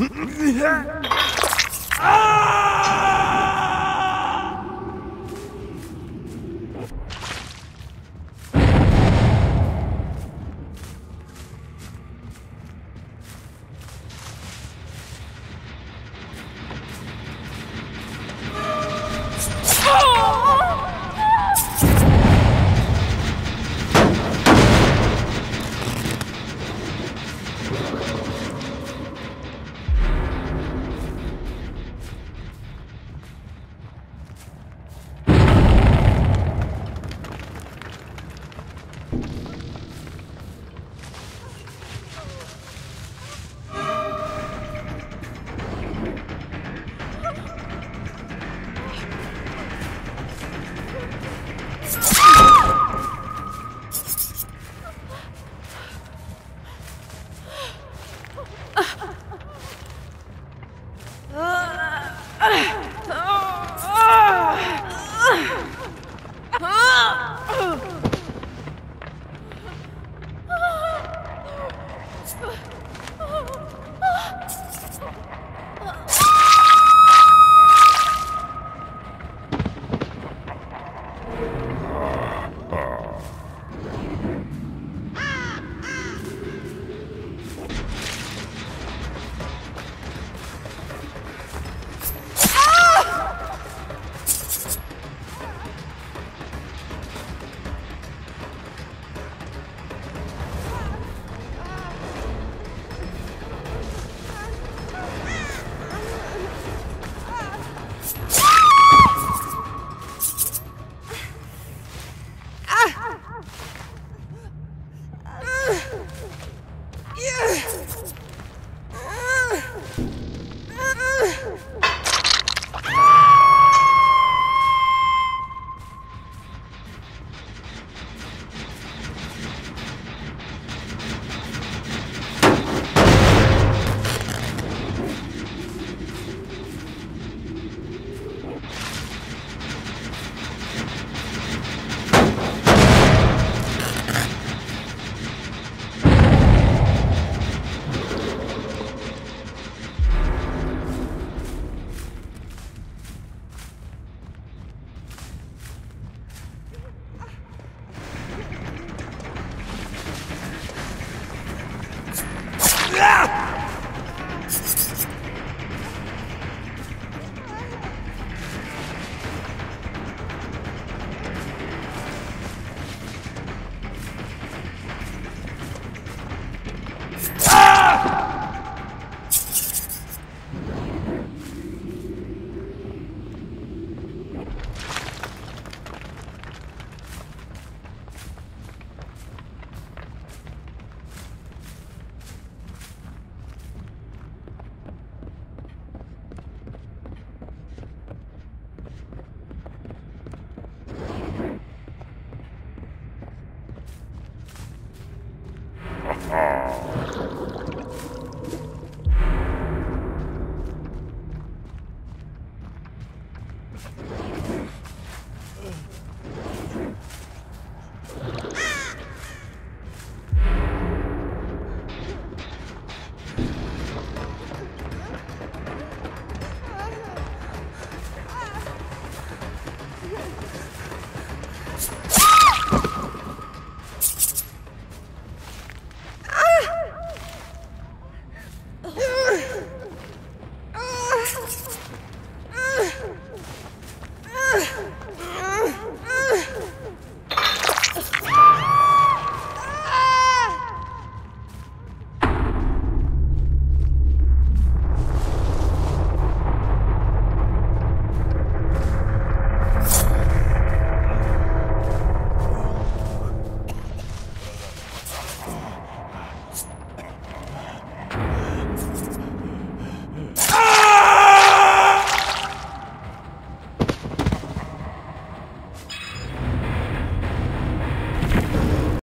ah! Ugh.